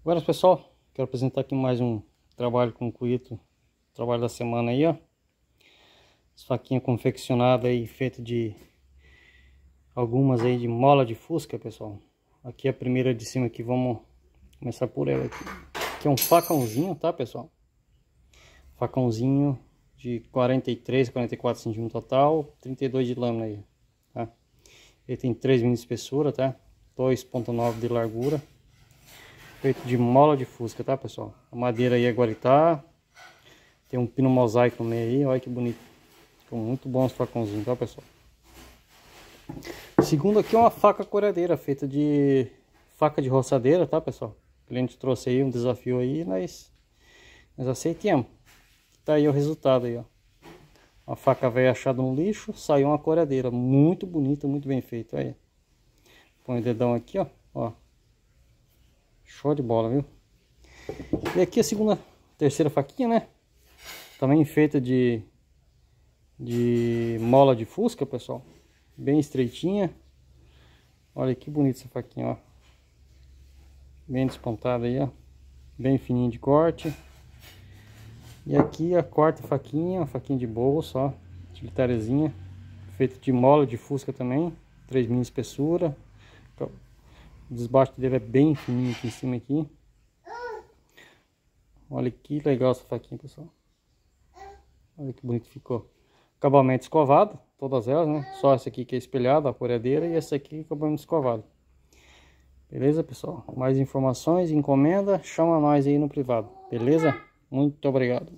Agora pessoal, quero apresentar aqui mais um trabalho concluído, trabalho da semana aí, ó. As faquinhas confeccionadas aí, feita de algumas aí de mola de fusca, pessoal. Aqui a primeira de cima aqui, vamos começar por ela aqui. Aqui é um facãozinho, tá pessoal? Facãozinho de 43, 44 centímetros total, 32 de lâmina aí, tá? Ele tem 3 mm de espessura, tá? 2.9 de largura feito de mola de fusca, tá pessoal? A madeira aí é guaritá, tem um pino mosaico no meio aí, olha que bonito. Ficou muito bom os facãozinhos, tá pessoal? Segundo aqui é uma faca coradeira, feita de faca de roçadeira, tá pessoal? O cliente trouxe aí um desafio aí, nós, nós aceitamos. Tá aí o resultado aí, ó. Uma faca velha achada no lixo, saiu uma coradeira, muito bonita, muito bem feito, aí. Põe o dedão aqui, ó, ó. Show de bola, viu? E aqui a segunda, terceira faquinha, né? Também feita de, de mola de fusca, pessoal. Bem estreitinha. Olha que bonita essa faquinha, ó. Bem despontada aí, ó. Bem fininho de corte. E aqui a quarta faquinha, uma faquinha de bolso, ó. Utilitáriazinha. Feita de mola de fusca também. 3 mm espessura. O desbaixo dele é bem fininho aqui em cima aqui. Olha que legal essa faquinha, pessoal. Olha que bonito ficou. Acabamento escovado, todas elas, né? Só essa aqui que é espelhada, a poreadeira, e essa aqui acabamento escovado. Beleza, pessoal? Mais informações, encomenda, chama nós aí no privado. Beleza? Muito obrigado.